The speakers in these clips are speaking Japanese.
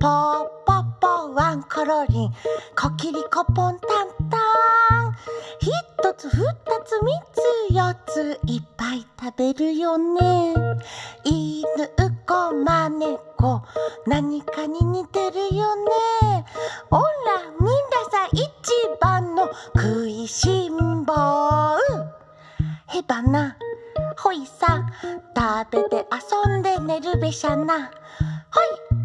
ポポポワンコロリン。コキリコポンタンタン。一つ二つ三つ四ついっぱい食べるよね。犬子まねこ。何かに似てるよね。おら村さ一番の食いしん坊。へばなほいさ食べて遊んで寝るべしゃな。ほい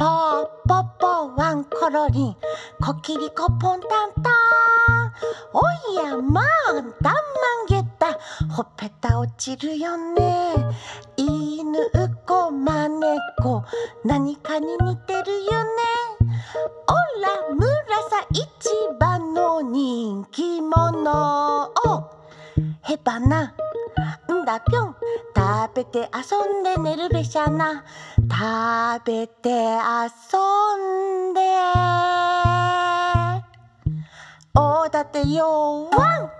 ポーポッポワンコロリン。コキリコポンタンタン。おいやまあだんまんげた。ほっぺた落ちるよね。犬子まねこ。何かに似てるよね。おら村さ一番の人気者をへばな。んだぴょん。食べて遊んで寝るべしゃな。食べて遊んで。おだてよワン！